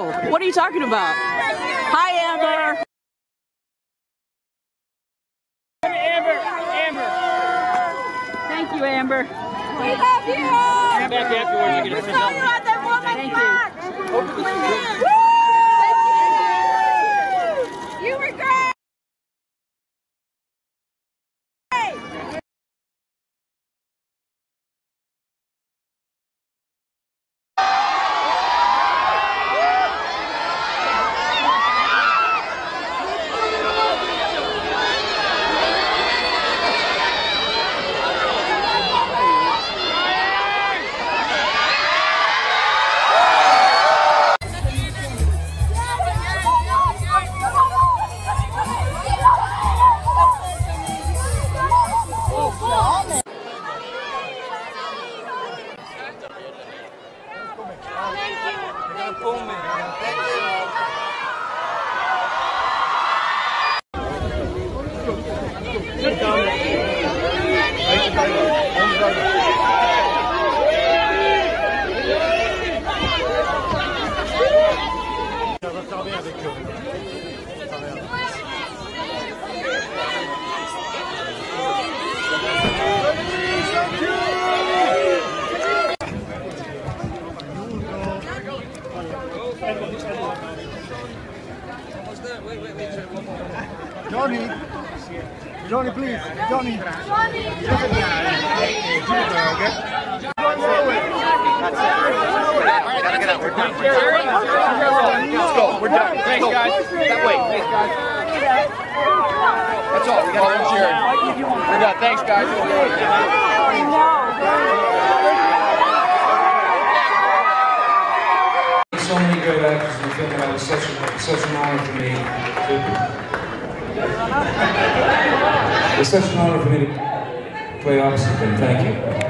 Oh, what are you talking about? Hi, Amber. Amber, Amber. Thank you, Amber. We love you. Come back afterwards and get a We print Thank you. Johnny, Johnny, please, Johnny. Let's go. We're done. Thanks, guys. That way. Thanks, guys. That's all. We got our own sharing. We're done. Thanks, guys. It was such a, such an honor for me to. Such an honor for me to play opposite them. Thank you.